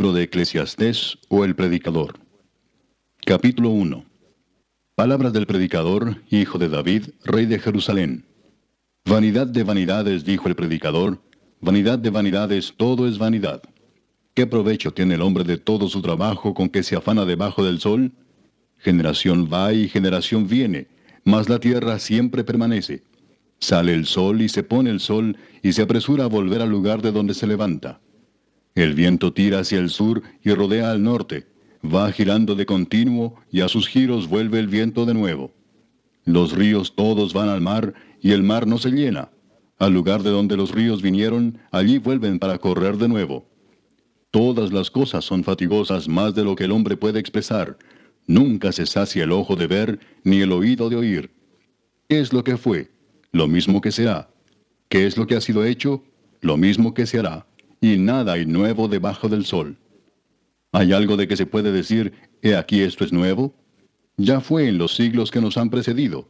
Libro de Eclesiastés o el Predicador. Capítulo 1. Palabras del predicador, hijo de David, rey de Jerusalén. Vanidad de vanidades, dijo el predicador, vanidad de vanidades, todo es vanidad. ¿Qué provecho tiene el hombre de todo su trabajo con que se afana debajo del sol? Generación va y generación viene, mas la tierra siempre permanece. Sale el sol y se pone el sol y se apresura a volver al lugar de donde se levanta. El viento tira hacia el sur y rodea al norte, va girando de continuo y a sus giros vuelve el viento de nuevo. Los ríos todos van al mar y el mar no se llena. Al lugar de donde los ríos vinieron, allí vuelven para correr de nuevo. Todas las cosas son fatigosas más de lo que el hombre puede expresar. Nunca se sacia el ojo de ver, ni el oído de oír. ¿Qué es lo que fue? Lo mismo que será. ¿Qué es lo que ha sido hecho? Lo mismo que se hará y nada hay nuevo debajo del sol. ¿Hay algo de que se puede decir, he aquí esto es nuevo? Ya fue en los siglos que nos han precedido.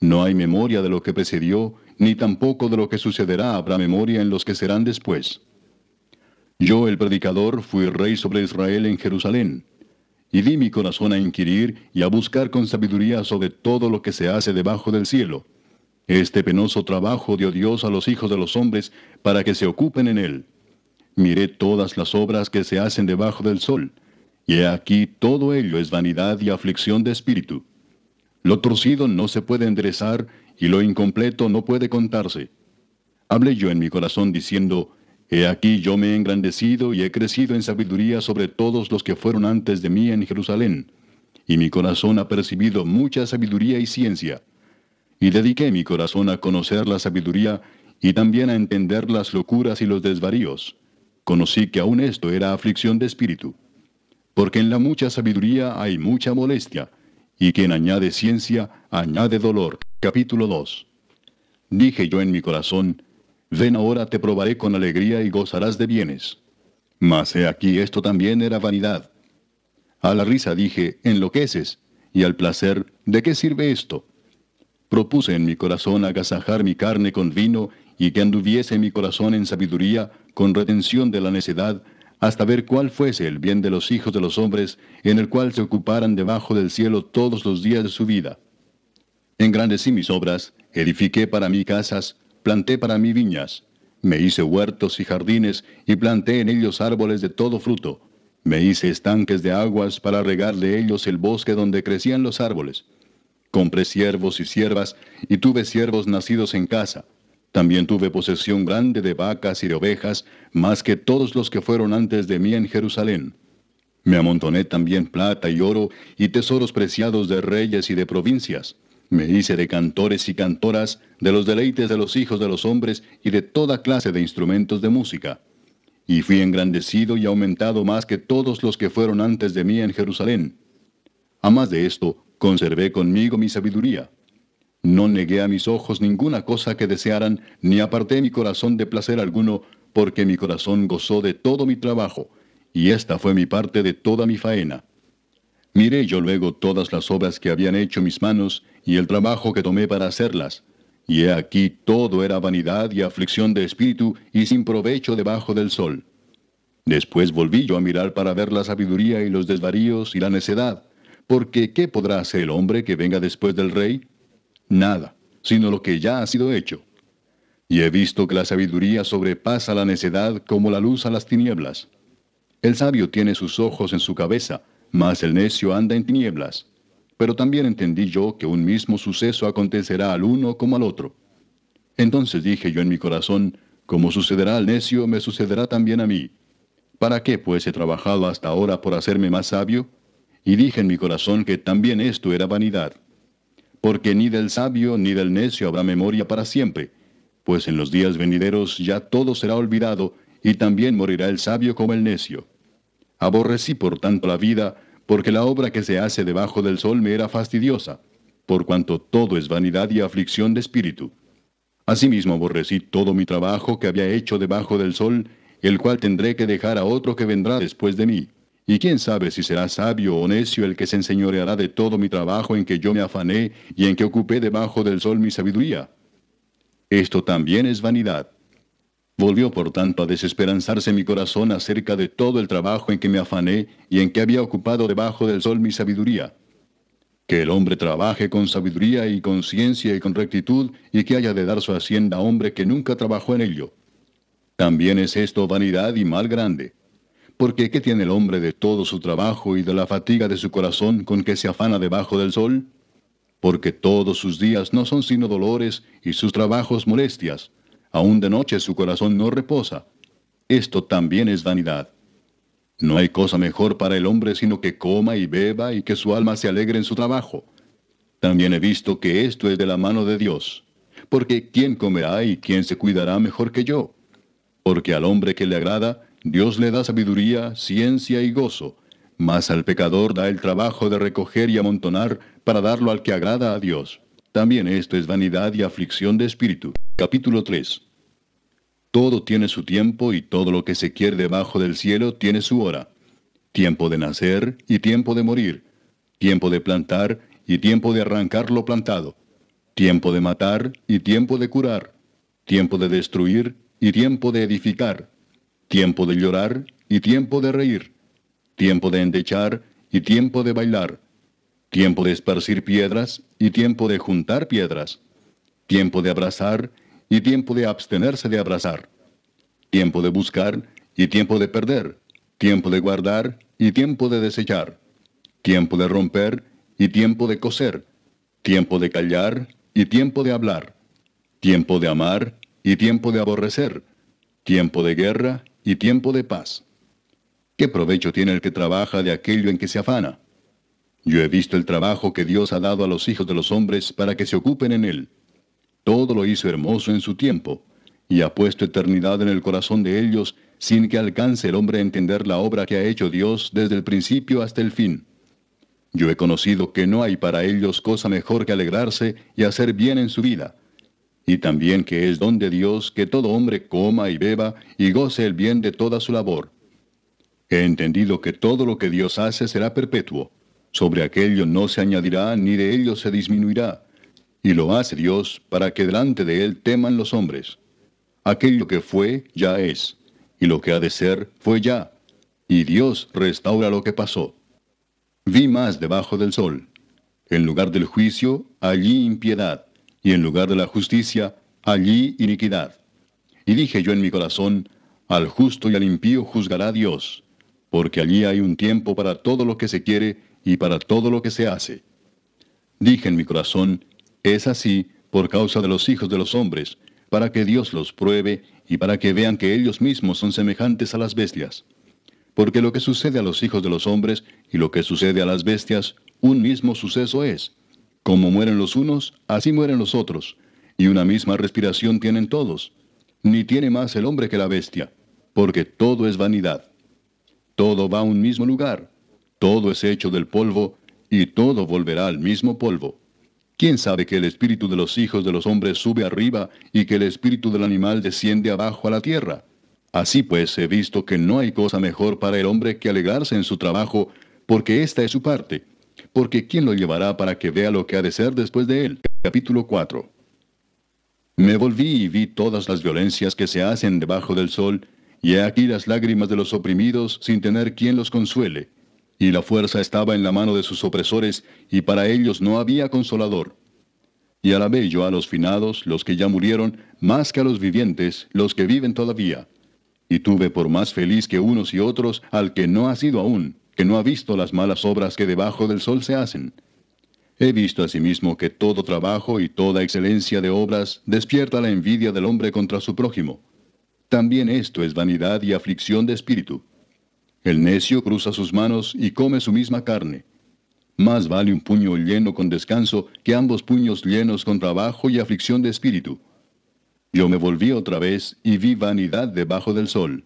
No hay memoria de lo que precedió, ni tampoco de lo que sucederá habrá memoria en los que serán después. Yo, el predicador, fui rey sobre Israel en Jerusalén, y di mi corazón a inquirir y a buscar con sabiduría sobre todo lo que se hace debajo del cielo. Este penoso trabajo dio Dios a los hijos de los hombres para que se ocupen en él. Miré todas las obras que se hacen debajo del sol, y he aquí todo ello es vanidad y aflicción de espíritu. Lo torcido no se puede enderezar, y lo incompleto no puede contarse. Hablé yo en mi corazón diciendo, He aquí yo me he engrandecido y he crecido en sabiduría sobre todos los que fueron antes de mí en Jerusalén, y mi corazón ha percibido mucha sabiduría y ciencia. Y dediqué mi corazón a conocer la sabiduría y también a entender las locuras y los desvaríos conocí que aún esto era aflicción de espíritu. Porque en la mucha sabiduría hay mucha molestia, y quien añade ciencia, añade dolor. Capítulo 2. Dije yo en mi corazón, ven ahora te probaré con alegría y gozarás de bienes. Mas he aquí esto también era vanidad. A la risa dije, enloqueces, y al placer, ¿de qué sirve esto? Propuse en mi corazón agasajar mi carne con vino y que anduviese mi corazón en sabiduría, con retención de la necedad, hasta ver cuál fuese el bien de los hijos de los hombres, en el cual se ocuparan debajo del cielo todos los días de su vida. Engrandecí mis obras, edifiqué para mí casas, planté para mí viñas, me hice huertos y jardines, y planté en ellos árboles de todo fruto. Me hice estanques de aguas para regar de ellos el bosque donde crecían los árboles. Compré siervos y siervas, y tuve siervos nacidos en casa también tuve posesión grande de vacas y de ovejas, más que todos los que fueron antes de mí en Jerusalén. Me amontoné también plata y oro y tesoros preciados de reyes y de provincias. Me hice de cantores y cantoras, de los deleites de los hijos de los hombres y de toda clase de instrumentos de música. Y fui engrandecido y aumentado más que todos los que fueron antes de mí en Jerusalén. A más de esto, conservé conmigo mi sabiduría no negué a mis ojos ninguna cosa que desearan, ni aparté mi corazón de placer alguno, porque mi corazón gozó de todo mi trabajo, y esta fue mi parte de toda mi faena. Miré yo luego todas las obras que habían hecho mis manos, y el trabajo que tomé para hacerlas, y he aquí todo era vanidad y aflicción de espíritu, y sin provecho debajo del sol. Después volví yo a mirar para ver la sabiduría y los desvaríos y la necedad, porque ¿qué podrá hacer el hombre que venga después del rey? Nada, sino lo que ya ha sido hecho. Y he visto que la sabiduría sobrepasa la necedad como la luz a las tinieblas. El sabio tiene sus ojos en su cabeza, mas el necio anda en tinieblas. Pero también entendí yo que un mismo suceso acontecerá al uno como al otro. Entonces dije yo en mi corazón, como sucederá al necio, me sucederá también a mí. ¿Para qué pues he trabajado hasta ahora por hacerme más sabio? Y dije en mi corazón que también esto era vanidad porque ni del sabio ni del necio habrá memoria para siempre, pues en los días venideros ya todo será olvidado, y también morirá el sabio como el necio. Aborrecí por tanto la vida, porque la obra que se hace debajo del sol me era fastidiosa, por cuanto todo es vanidad y aflicción de espíritu. Asimismo aborrecí todo mi trabajo que había hecho debajo del sol, el cual tendré que dejar a otro que vendrá después de mí. Y quién sabe si será sabio o necio el que se enseñoreará de todo mi trabajo en que yo me afané y en que ocupé debajo del sol mi sabiduría. Esto también es vanidad. Volvió por tanto a desesperanzarse mi corazón acerca de todo el trabajo en que me afané y en que había ocupado debajo del sol mi sabiduría. Que el hombre trabaje con sabiduría y con ciencia y con rectitud y que haya de dar su hacienda a hombre que nunca trabajó en ello. También es esto vanidad y mal grande. Porque ¿qué tiene el hombre de todo su trabajo y de la fatiga de su corazón con que se afana debajo del sol? Porque todos sus días no son sino dolores y sus trabajos molestias Aún de noche su corazón no reposa. Esto también es vanidad. No hay cosa mejor para el hombre sino que coma y beba y que su alma se alegre en su trabajo. También he visto que esto es de la mano de Dios. Porque ¿quién comerá y quién se cuidará mejor que yo? Porque al hombre que le agrada, Dios le da sabiduría, ciencia y gozo, mas al pecador da el trabajo de recoger y amontonar para darlo al que agrada a Dios. También esto es vanidad y aflicción de espíritu. Capítulo 3. Todo tiene su tiempo y todo lo que se quiere debajo del cielo tiene su hora. Tiempo de nacer y tiempo de morir. Tiempo de plantar y tiempo de arrancar lo plantado. Tiempo de matar y tiempo de curar. Tiempo de destruir y tiempo de edificar. Tiempo de llorar y tiempo de reír. Tiempo de endechar y tiempo de bailar tiempo de esparcir piedras y tiempo de juntar piedras, tiempo de abrazar y tiempo de abstenerse de abrazar, tiempo de buscar y tiempo de perder, tiempo de guardar y tiempo de desechar, tiempo de romper y tiempo de coser, tiempo de callar y tiempo de hablar, tiempo de amar y tiempo de aborrecer, tiempo de guerra y tiempo de paz. ¿Qué provecho tiene el que trabaja de aquello en que se afana? Yo he visto el trabajo que Dios ha dado a los hijos de los hombres para que se ocupen en él. Todo lo hizo hermoso en su tiempo, y ha puesto eternidad en el corazón de ellos sin que alcance el hombre a entender la obra que ha hecho Dios desde el principio hasta el fin. Yo he conocido que no hay para ellos cosa mejor que alegrarse y hacer bien en su vida, y también que es don de Dios que todo hombre coma y beba y goce el bien de toda su labor. He entendido que todo lo que Dios hace será perpetuo sobre aquello no se añadirá ni de ello se disminuirá. Y lo hace Dios para que delante de él teman los hombres. Aquello que fue, ya es. Y lo que ha de ser, fue ya. Y Dios restaura lo que pasó. Vi más debajo del sol. En lugar del juicio, allí impiedad. Y en lugar de la justicia, allí iniquidad. Y dije yo en mi corazón, al justo y al impío juzgará Dios, porque allí hay un tiempo para todo lo que se quiere y para todo lo que se hace. Dije en mi corazón, es así por causa de los hijos de los hombres, para que Dios los pruebe y para que vean que ellos mismos son semejantes a las bestias. Porque lo que sucede a los hijos de los hombres y lo que sucede a las bestias, un mismo suceso es. Como mueren los unos, así mueren los otros, y una misma respiración tienen todos. Ni tiene más el hombre que la bestia, porque todo es vanidad. Todo va a un mismo lugar, todo es hecho del polvo, y todo volverá al mismo polvo. ¿Quién sabe que el espíritu de los hijos de los hombres sube arriba y que el espíritu del animal desciende abajo a la tierra? Así pues he visto que no hay cosa mejor para el hombre que alegrarse en su trabajo, porque esta es su parte. Porque ¿quién lo llevará para que vea lo que ha de ser después de él? Capítulo 4. Me volví y vi todas las violencias que se hacen debajo del sol, y he aquí las lágrimas de los oprimidos sin tener quien los consuele y la fuerza estaba en la mano de sus opresores, y para ellos no había consolador. Y alabé yo a los finados, los que ya murieron, más que a los vivientes, los que viven todavía. Y tuve por más feliz que unos y otros al que no ha sido aún, que no ha visto las malas obras que debajo del sol se hacen. He visto asimismo que todo trabajo y toda excelencia de obras despierta la envidia del hombre contra su prójimo. También esto es vanidad y aflicción de espíritu. El necio cruza sus manos y come su misma carne. Más vale un puño lleno con descanso que ambos puños llenos con trabajo y aflicción de espíritu. Yo me volví otra vez y vi vanidad debajo del sol.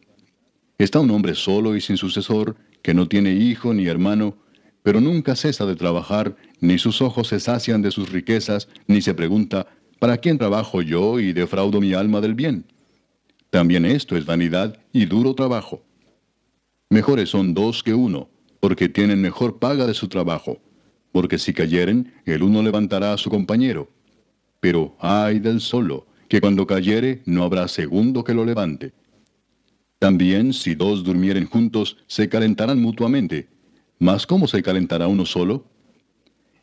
Está un hombre solo y sin sucesor, que no tiene hijo ni hermano, pero nunca cesa de trabajar, ni sus ojos se sacian de sus riquezas, ni se pregunta, ¿para quién trabajo yo y defraudo mi alma del bien? También esto es vanidad y duro trabajo. Mejores son dos que uno, porque tienen mejor paga de su trabajo, porque si cayeren, el uno levantará a su compañero. Pero ay del solo, que cuando cayere no habrá segundo que lo levante. También si dos durmieren juntos, se calentarán mutuamente. Mas ¿cómo se calentará uno solo?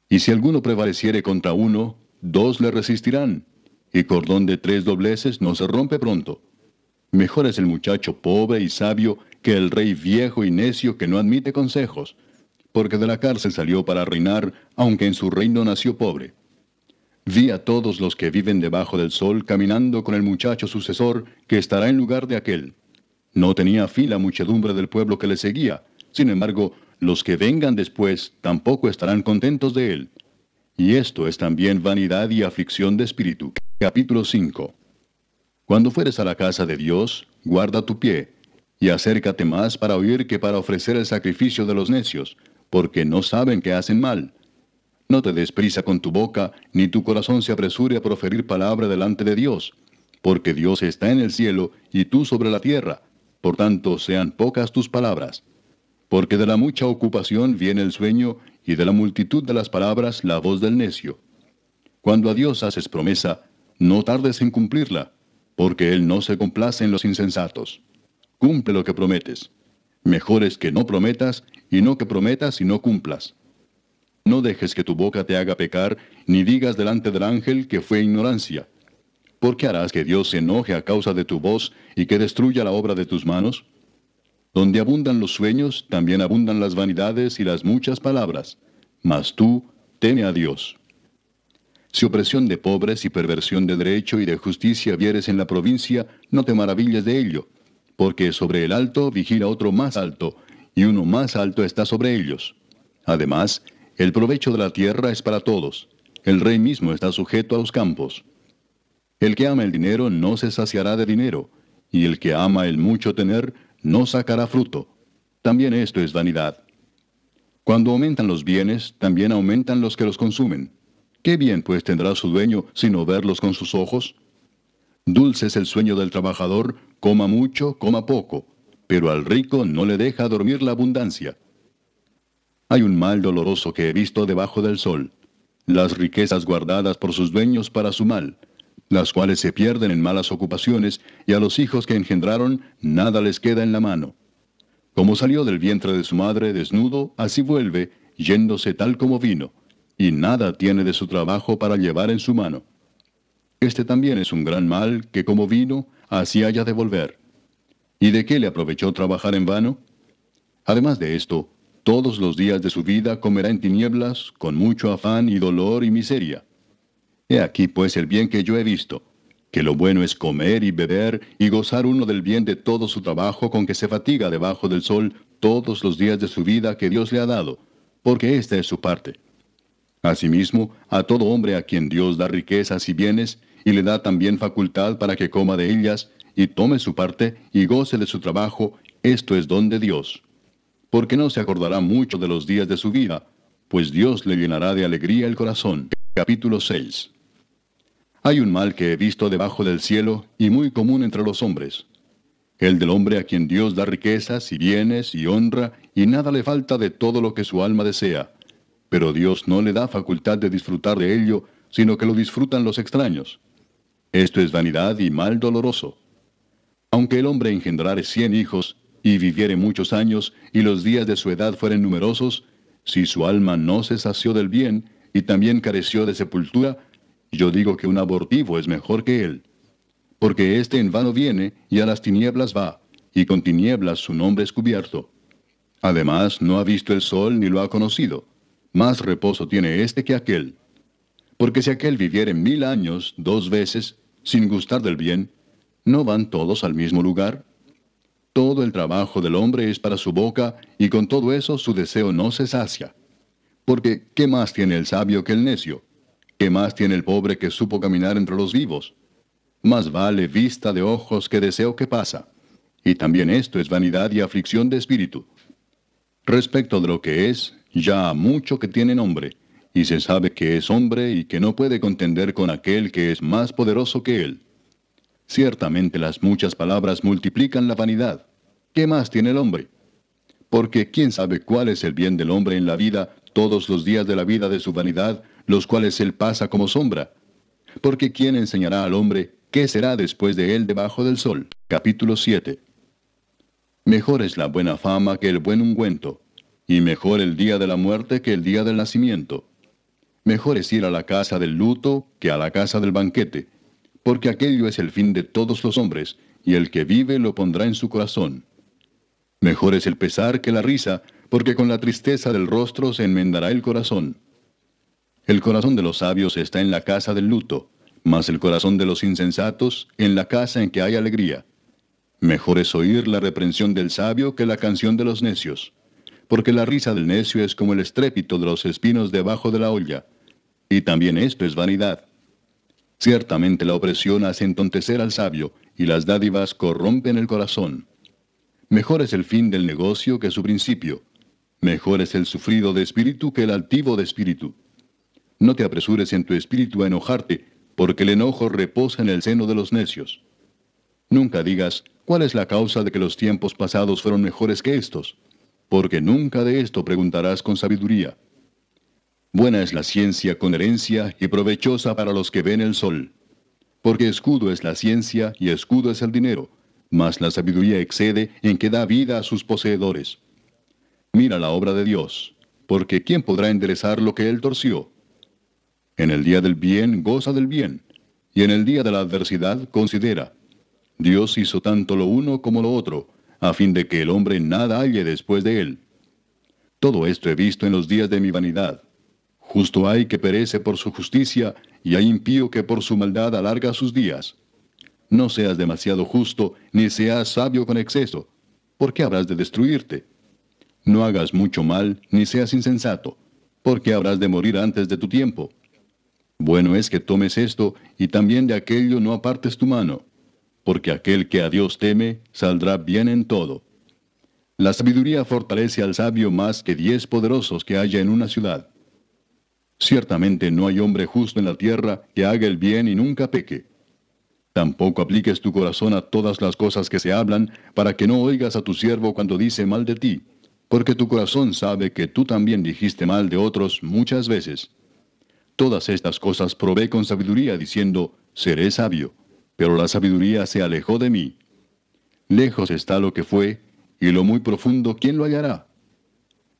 Y si alguno prevaleciere contra uno, dos le resistirán, y cordón de tres dobleces no se rompe pronto. Mejor es el muchacho pobre y sabio que el rey viejo y necio que no admite consejos, porque de la cárcel salió para reinar, aunque en su reino nació pobre. Vi a todos los que viven debajo del sol caminando con el muchacho sucesor que estará en lugar de aquel. No tenía fila muchedumbre del pueblo que le seguía, sin embargo, los que vengan después tampoco estarán contentos de él. Y esto es también vanidad y aflicción de espíritu. Capítulo 5. Cuando fueres a la casa de Dios, guarda tu pie, y acércate más para oír que para ofrecer el sacrificio de los necios, porque no saben que hacen mal. No te des prisa con tu boca, ni tu corazón se apresure a proferir palabra delante de Dios, porque Dios está en el cielo y tú sobre la tierra, por tanto sean pocas tus palabras. Porque de la mucha ocupación viene el sueño, y de la multitud de las palabras la voz del necio. Cuando a Dios haces promesa, no tardes en cumplirla, porque Él no se complace en los insensatos. Cumple lo que prometes. Mejor es que no prometas, y no que prometas y no cumplas. No dejes que tu boca te haga pecar, ni digas delante del ángel que fue ignorancia. ¿Por qué harás que Dios se enoje a causa de tu voz y que destruya la obra de tus manos? Donde abundan los sueños, también abundan las vanidades y las muchas palabras. Mas tú, teme a Dios. Si opresión de pobres y perversión de derecho y de justicia vieres en la provincia, no te maravilles de ello, porque sobre el alto vigila otro más alto, y uno más alto está sobre ellos. Además, el provecho de la tierra es para todos. El rey mismo está sujeto a los campos. El que ama el dinero no se saciará de dinero, y el que ama el mucho tener no sacará fruto. También esto es vanidad. Cuando aumentan los bienes, también aumentan los que los consumen. ¿Qué bien pues tendrá su dueño sino verlos con sus ojos? Dulce es el sueño del trabajador, coma mucho, coma poco, pero al rico no le deja dormir la abundancia. Hay un mal doloroso que he visto debajo del sol, las riquezas guardadas por sus dueños para su mal, las cuales se pierden en malas ocupaciones, y a los hijos que engendraron nada les queda en la mano. Como salió del vientre de su madre desnudo, así vuelve, yéndose tal como vino, y nada tiene de su trabajo para llevar en su mano. Este también es un gran mal que como vino, así haya de volver. ¿Y de qué le aprovechó trabajar en vano? Además de esto, todos los días de su vida comerá en tinieblas, con mucho afán y dolor y miseria. He aquí pues el bien que yo he visto, que lo bueno es comer y beber y gozar uno del bien de todo su trabajo con que se fatiga debajo del sol todos los días de su vida que Dios le ha dado, porque esta es su parte. Asimismo, a todo hombre a quien Dios da riquezas y bienes, y le da también facultad para que coma de ellas, y tome su parte, y goce de su trabajo, esto es don de Dios. Porque no se acordará mucho de los días de su vida, pues Dios le llenará de alegría el corazón. Capítulo 6 hay un mal que he visto debajo del cielo y muy común entre los hombres. El del hombre a quien Dios da riquezas y bienes y honra y nada le falta de todo lo que su alma desea. Pero Dios no le da facultad de disfrutar de ello, sino que lo disfrutan los extraños. Esto es vanidad y mal doloroso. Aunque el hombre engendrare cien hijos y viviere muchos años y los días de su edad fueren numerosos, si su alma no se sació del bien y también careció de sepultura, yo digo que un abortivo es mejor que él, porque éste en vano viene y a las tinieblas va, y con tinieblas su nombre es cubierto. Además, no ha visto el sol ni lo ha conocido. Más reposo tiene éste que aquel. Porque si aquel viviere mil años dos veces, sin gustar del bien, ¿no van todos al mismo lugar? Todo el trabajo del hombre es para su boca, y con todo eso su deseo no se sacia. Porque, ¿qué más tiene el sabio que el necio? ¿Qué más tiene el pobre que supo caminar entre los vivos? Más vale vista de ojos que deseo que pasa. Y también esto es vanidad y aflicción de espíritu. Respecto de lo que es, ya mucho que tiene nombre, y se sabe que es hombre y que no puede contender con aquel que es más poderoso que él. Ciertamente las muchas palabras multiplican la vanidad. ¿Qué más tiene el hombre? Porque quién sabe cuál es el bien del hombre en la vida todos los días de la vida de su vanidad, los cuales él pasa como sombra. Porque ¿quién enseñará al hombre ¿qué será después de él debajo del sol? Capítulo 7. Mejor es la buena fama que el buen ungüento, y mejor el día de la muerte que el día del nacimiento. Mejor es ir a la casa del luto que a la casa del banquete, porque aquello es el fin de todos los hombres, y el que vive lo pondrá en su corazón. Mejor es el pesar que la risa, porque con la tristeza del rostro se enmendará el corazón. El corazón de los sabios está en la casa del luto, mas el corazón de los insensatos en la casa en que hay alegría. Mejor es oír la reprensión del sabio que la canción de los necios, porque la risa del necio es como el estrépito de los espinos debajo de la olla, y también esto es vanidad. Ciertamente la opresión hace entontecer al sabio, y las dádivas corrompen el corazón. Mejor es el fin del negocio que su principio. Mejor es el sufrido de espíritu que el altivo de espíritu. No te apresures en tu espíritu a enojarte, porque el enojo reposa en el seno de los necios. Nunca digas, ¿cuál es la causa de que los tiempos pasados fueron mejores que estos? Porque nunca de esto preguntarás con sabiduría. Buena es la ciencia con herencia y provechosa para los que ven el sol. Porque escudo es la ciencia y escudo es el dinero, mas la sabiduría excede en que da vida a sus poseedores. Mira la obra de Dios, porque ¿quién podrá enderezar lo que él torció? En el día del bien goza del bien, y en el día de la adversidad considera. Dios hizo tanto lo uno como lo otro, a fin de que el hombre nada halle después de él. Todo esto he visto en los días de mi vanidad Justo hay que perece por su justicia, y hay impío que por su maldad alarga sus días. No seas demasiado justo, ni seas sabio con exceso, porque habrás de destruirte. No hagas mucho mal, ni seas insensato, porque habrás de morir antes de tu tiempo. Bueno es que tomes esto, y también de aquello no apartes tu mano, porque aquel que a Dios teme saldrá bien en todo. La sabiduría fortalece al sabio más que diez poderosos que haya en una ciudad. Ciertamente no hay hombre justo en la tierra que haga el bien y nunca peque. Tampoco apliques tu corazón a todas las cosas que se hablan, para que no oigas a tu siervo cuando dice mal de ti, porque tu corazón sabe que tú también dijiste mal de otros muchas veces. Todas estas cosas probé con sabiduría, diciendo, seré sabio, pero la sabiduría se alejó de mí. Lejos está lo que fue, y lo muy profundo, ¿quién lo hallará?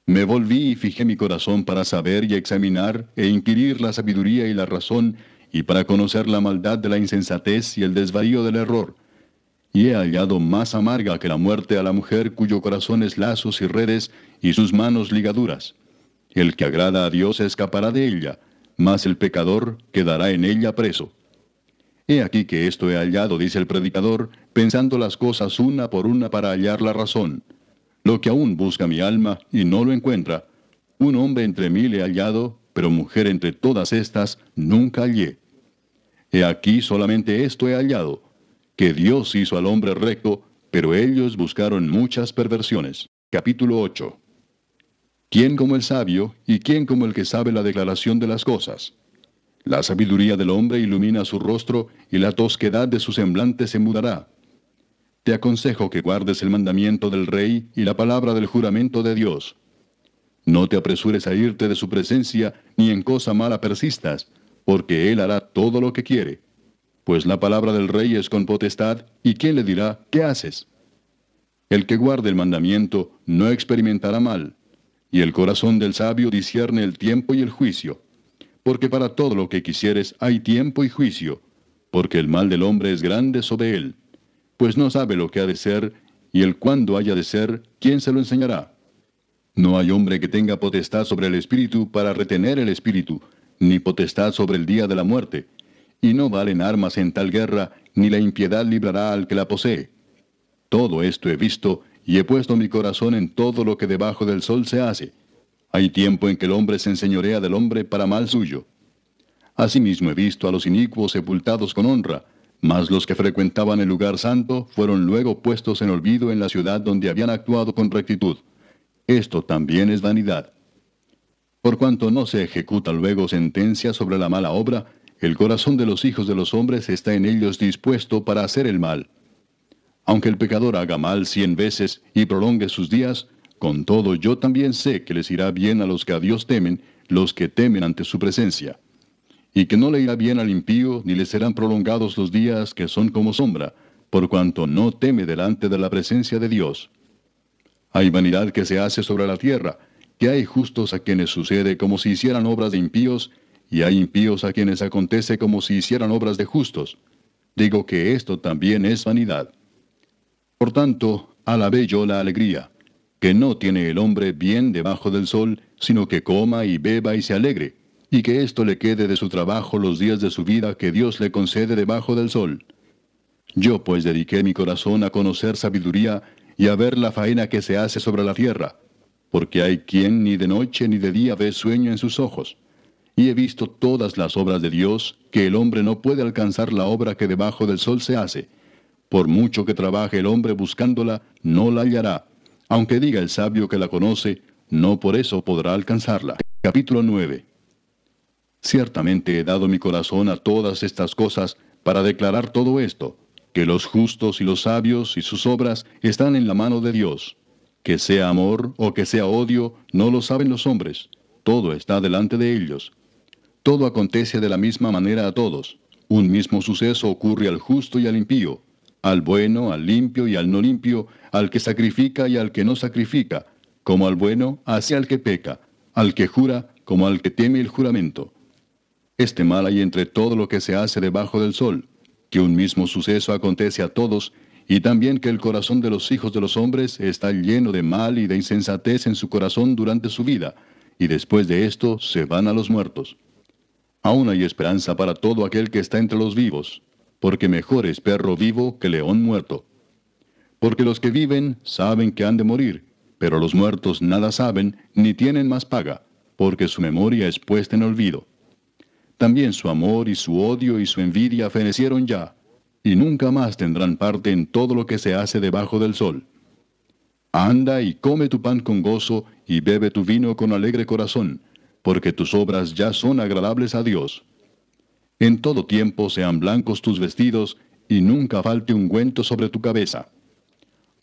Me volví y fijé mi corazón para saber y examinar e inquirir la sabiduría y la razón, y para conocer la maldad de la insensatez y el desvarío del error. Y he hallado más amarga que la muerte a la mujer cuyo corazón es lazos y redes, y sus manos ligaduras. El que agrada a Dios escapará de ella, mas el pecador quedará en ella preso. He aquí que esto he hallado, dice el predicador, pensando las cosas una por una para hallar la razón lo que aún busca mi alma y no lo encuentra. Un hombre entre mil he hallado, pero mujer entre todas estas nunca hallé. He aquí solamente esto he hallado, que Dios hizo al hombre recto, pero ellos buscaron muchas perversiones. Capítulo 8. ¿Quién como el sabio y quién como el que sabe la declaración de las cosas? La sabiduría del hombre ilumina su rostro y la tosquedad de su semblante se mudará te aconsejo que guardes el mandamiento del rey y la palabra del juramento de Dios. No te apresures a irte de su presencia, ni en cosa mala persistas, porque él hará todo lo que quiere. Pues la palabra del rey es con potestad, y quién le dirá, ¿qué haces? El que guarde el mandamiento no experimentará mal, y el corazón del sabio discierne el tiempo y el juicio. Porque para todo lo que quisieres hay tiempo y juicio, porque el mal del hombre es grande sobre él pues no sabe lo que ha de ser, y el cuándo haya de ser, ¿quién se lo enseñará? No hay hombre que tenga potestad sobre el espíritu para retener el espíritu, ni potestad sobre el día de la muerte, y no valen armas en tal guerra, ni la impiedad librará al que la posee. Todo esto he visto, y he puesto mi corazón en todo lo que debajo del sol se hace. Hay tiempo en que el hombre se enseñorea del hombre para mal suyo. Asimismo he visto a los inicuos sepultados con honra, mas los que frecuentaban el lugar santo fueron luego puestos en olvido en la ciudad donde habían actuado con rectitud. Esto también es vanidad. Por cuanto no se ejecuta luego sentencia sobre la mala obra, el corazón de los hijos de los hombres está en ellos dispuesto para hacer el mal. Aunque el pecador haga mal cien veces y prolongue sus días, con todo yo también sé que les irá bien a los que a Dios temen, los que temen ante su presencia. y que no le irá bien al impío, ni le serán prolongados los días que son como sombra, por cuanto no teme delante de la presencia de Dios. Hay vanidad que se hace sobre la tierra, que hay justos a quienes sucede como si hicieran obras de impíos, y hay impíos a quienes acontece como si hicieran obras de justos. Digo que esto también es vanidad. Por tanto, alabé yo la alegría, que no tiene el hombre bien debajo del sol, sino que coma y beba y se alegre, y que esto le quede de su trabajo los días de su vida que Dios le concede debajo del sol. Yo pues dediqué mi corazón a conocer sabiduría y a ver la faena que se hace sobre la tierra, porque hay quien ni de noche ni de día ve sueño en sus ojos. Y he visto todas las obras de Dios, que el hombre no puede alcanzar la obra que debajo del sol se hace. Por mucho que trabaje el hombre buscándola, no la hallará. Aunque diga el sabio que la conoce, no por eso podrá alcanzarla. Capítulo 9. Ciertamente he dado mi corazón a todas estas cosas para declarar todo esto, que los justos y los sabios y sus obras están en la mano de Dios. Que sea amor o que sea odio, no lo saben los hombres. Todo está delante de ellos. Todo acontece de la misma manera a todos. Un mismo suceso ocurre al justo y al impío, al bueno, al limpio y al no limpio, al que sacrifica y al que no sacrifica, como al bueno, así al que peca, al que jura, como al que teme el juramento. Este mal hay entre todo lo que se hace debajo del sol, que un mismo suceso acontece a todos, y también que el corazón de los hijos de los hombres está lleno de mal y de insensatez en su corazón durante su vida, y después de esto se van a los muertos. Aún hay esperanza para todo aquel que está entre los vivos, porque mejor es perro vivo que león muerto. Porque los que viven saben que han de morir, pero los muertos nada saben ni tienen más paga, porque su memoria es puesta en olvido. También su amor y su odio y su envidia fenecieron ya, y nunca más tendrán parte en todo lo que se hace debajo del sol. Anda y come tu pan con gozo y bebe tu vino con alegre corazón, porque tus obras ya son agradables a Dios. En todo tiempo sean blancos tus vestidos, y nunca falte ungüento sobre tu cabeza.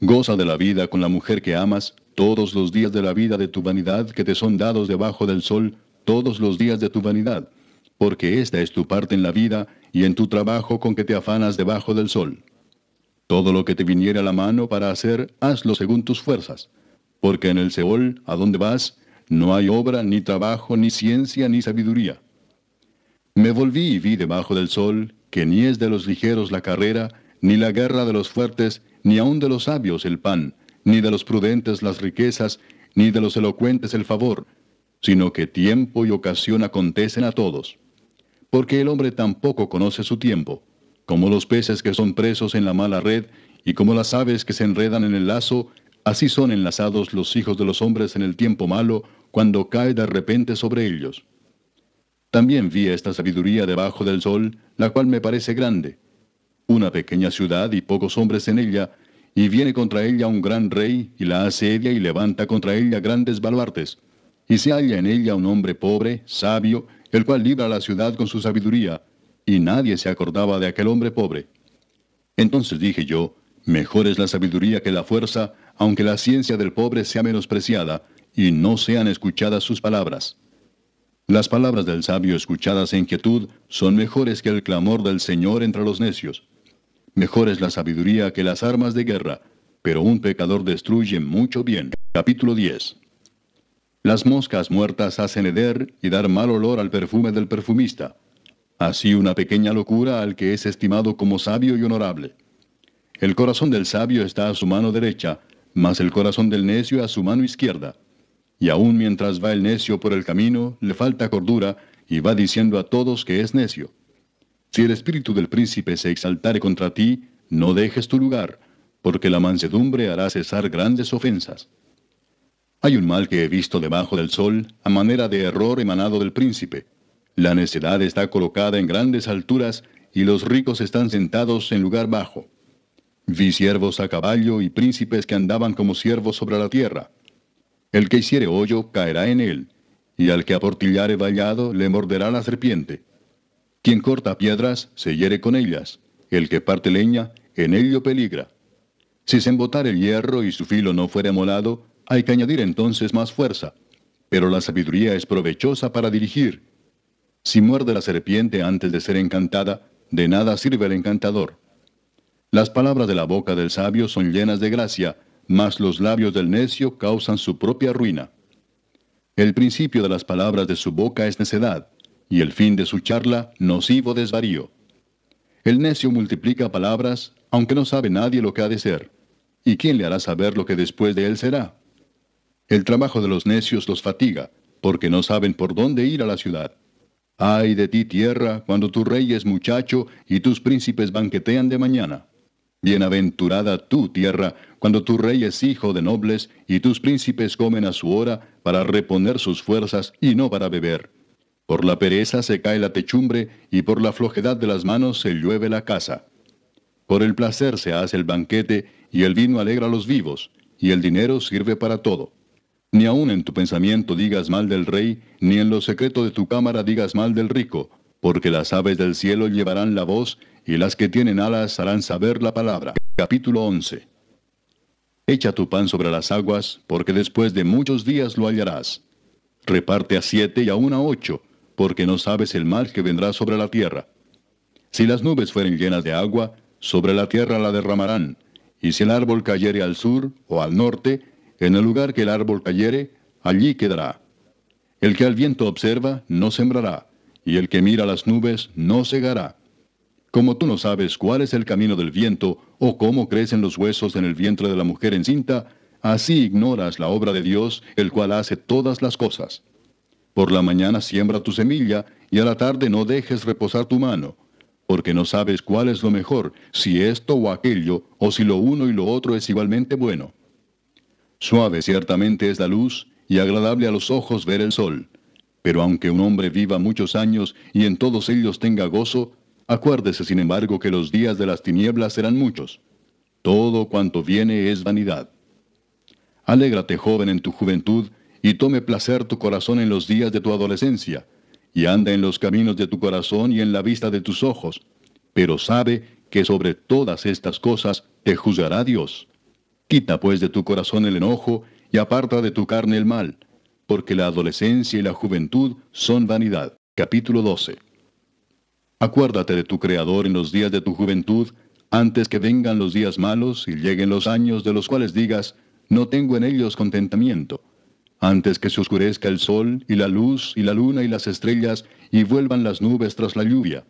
Goza de la vida con la mujer que amas todos los días de la vida de tu vanidad que te son dados debajo del sol, todos los días de tu vanidad, porque esta es tu parte en la vida y en tu trabajo con que te afanas debajo del sol. Todo lo que te viniera a la mano para hacer, hazlo según tus fuerzas, porque en el Seol, a donde vas, no hay obra, ni trabajo, ni ciencia, ni sabiduría. Me volví y vi debajo del sol que ni es de los ligeros la carrera, ni la guerra de los fuertes, ni aun de los sabios el pan, ni de los prudentes las riquezas, ni de los elocuentes el favor, sino que tiempo y ocasión acontecen a todos porque el hombre tampoco conoce su tiempo, como los peces que son presos en la mala red, y como las aves que se enredan en el lazo, así son enlazados los hijos de los hombres en el tiempo malo, cuando cae de repente sobre ellos. También vi esta sabiduría debajo del sol, la cual me parece grande. Una pequeña ciudad y pocos hombres en ella, y viene contra ella un gran rey, y la asedia y levanta contra ella grandes baluartes. Y se halla en ella un hombre pobre, sabio, el cual libra la ciudad con su sabiduría, y nadie se acordaba de aquel hombre pobre. Entonces dije yo, mejor es la sabiduría que la fuerza, aunque la ciencia del pobre sea menospreciada, y no sean escuchadas sus palabras. Las palabras del sabio escuchadas en quietud son mejores que el clamor del Señor entre los necios. Mejor es la sabiduría que las armas de guerra, pero un pecador destruye mucho bien. Capítulo 10 las moscas muertas hacen heder y dar mal olor al perfume del perfumista. Así una pequeña locura al que es estimado como sabio y honorable. El corazón del sabio está a su mano derecha, mas el corazón del necio a su mano izquierda. Y aun mientras va el necio por el camino, le falta cordura, y va diciendo a todos que es necio. Si el espíritu del príncipe se exaltare contra ti, no dejes tu lugar, porque la mansedumbre hará cesar grandes ofensas. Hay un mal que he visto debajo del sol, a manera de error emanado del príncipe. La necedad está colocada en grandes alturas y los ricos están sentados en lugar bajo. Vi siervos a caballo y príncipes que andaban como siervos sobre la tierra. El que hiciere hoyo caerá en él, y al que aportillare vallado le morderá la serpiente. Quien corta piedras se hiere con ellas, el que parte leña en ello peligra. Si se embotare el hierro y su filo no fuere molado, hay que añadir entonces más fuerza, pero la sabiduría es provechosa para dirigir. Si muerde la serpiente antes de ser encantada, de nada sirve el encantador. Las palabras de la boca del sabio son llenas de gracia, mas los labios del necio causan su propia ruina. El principio de las palabras de su boca es necedad, y el fin de su charla nocivo desvarío. El necio multiplica palabras, aunque no sabe nadie lo que ha de ser. ¿Y quién le hará saber lo que después de él será? El trabajo de los necios los fatiga, porque no saben por dónde ir a la ciudad. Ay de ti tierra, cuando tu rey es muchacho y tus príncipes banquetean de mañana. Bienaventurada tú tierra, cuando tu rey es hijo de nobles y tus príncipes comen a su hora para reponer sus fuerzas y no para beber. Por la pereza se cae la techumbre y por la flojedad de las manos se llueve la casa. Por el placer se hace el banquete y el vino alegra a los vivos y el dinero sirve para todo. Ni aun en tu pensamiento digas mal del rey, ni en lo secreto de tu cámara digas mal del rico, porque las aves del cielo llevarán la voz, y las que tienen alas harán saber la palabra. Capítulo 11. Echa tu pan sobre las aguas, porque después de muchos días lo hallarás. Reparte a siete y aún a ocho, porque no sabes el mal que vendrá sobre la tierra. Si las nubes fueren llenas de agua, sobre la tierra la derramarán, y si el árbol cayere al sur o al norte, en el lugar que el árbol cayere, allí quedará. El que al viento observa, no sembrará, y el que mira las nubes, no cegará. Como tú no sabes cuál es el camino del viento, o cómo crecen los huesos en el vientre de la mujer encinta, así ignoras la obra de Dios, el cual hace todas las cosas. Por la mañana siembra tu semilla, y a la tarde no dejes reposar tu mano, porque no sabes cuál es lo mejor, si esto o aquello, o si lo uno y lo otro es igualmente bueno. Suave ciertamente es la luz y agradable a los ojos ver el sol. Pero aunque un hombre viva muchos años y en todos ellos tenga gozo, acuérdese sin embargo que los días de las tinieblas serán muchos. Todo cuanto viene es vanidad. Alégrate joven en tu juventud, y tome placer tu corazón en los días de tu adolescencia, y anda en los caminos de tu corazón y en la vista de tus ojos, pero sabe que sobre todas estas cosas te juzgará Dios. Quita pues de tu corazón el enojo y aparta de tu carne el mal, porque la adolescencia y la juventud son vanidad. Capítulo 12. Acuérdate de tu Creador en los días de tu juventud, antes que vengan los días malos y lleguen los años de los cuales digas, no tengo en ellos contentamiento. Antes que se oscurezca el sol y la luz y la luna y las estrellas y vuelvan las nubes tras la lluvia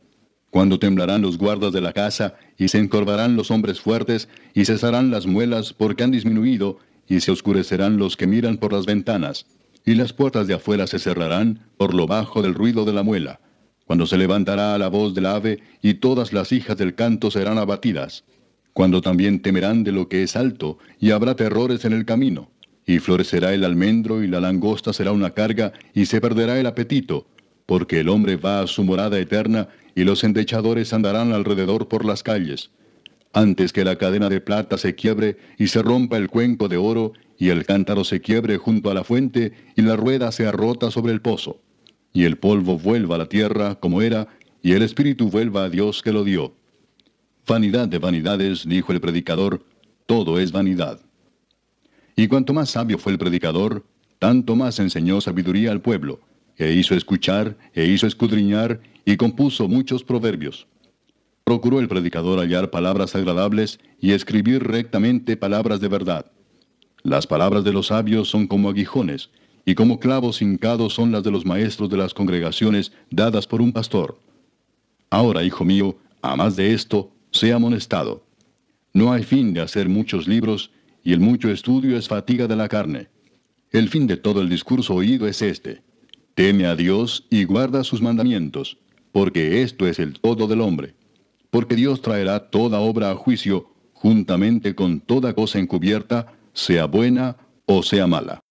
cuando temblarán los guardas de la casa, y se encorvarán los hombres fuertes, y cesarán las muelas porque han disminuido, y se oscurecerán los que miran por las ventanas, y las puertas de afuera se cerrarán por lo bajo del ruido de la muela, cuando se levantará la voz del ave, y todas las hijas del canto serán abatidas, cuando también temerán de lo que es alto, y habrá terrores en el camino, y florecerá el almendro, y la langosta será una carga, y se perderá el apetito, porque el hombre va a su morada eterna, y los endechadores andarán alrededor por las calles. Antes que la cadena de plata se quiebre y se rompa el cuenco de oro, y el cántaro se quiebre junto a la fuente, y la rueda sea rota sobre el pozo, y el polvo vuelva a la tierra como era, y el espíritu vuelva a Dios que lo dio. Vanidad de vanidades, dijo el predicador, todo es vanidad. Y cuanto más sabio fue el predicador, tanto más enseñó sabiduría al pueblo, e hizo escuchar, e hizo escudriñar, y compuso muchos proverbios. Procuró el predicador hallar palabras agradables y escribir rectamente palabras de verdad. Las palabras de los sabios son como aguijones, y como clavos hincados son las de los maestros de las congregaciones dadas por un pastor. Ahora, hijo mío, a más de esto, sea amonestado. No hay fin de hacer muchos libros, y el mucho estudio es fatiga de la carne. El fin de todo el discurso oído es este. Teme a Dios y guarda sus mandamientos porque esto es el todo del hombre. Porque Dios traerá toda obra a juicio, juntamente con toda cosa encubierta, sea buena o sea mala.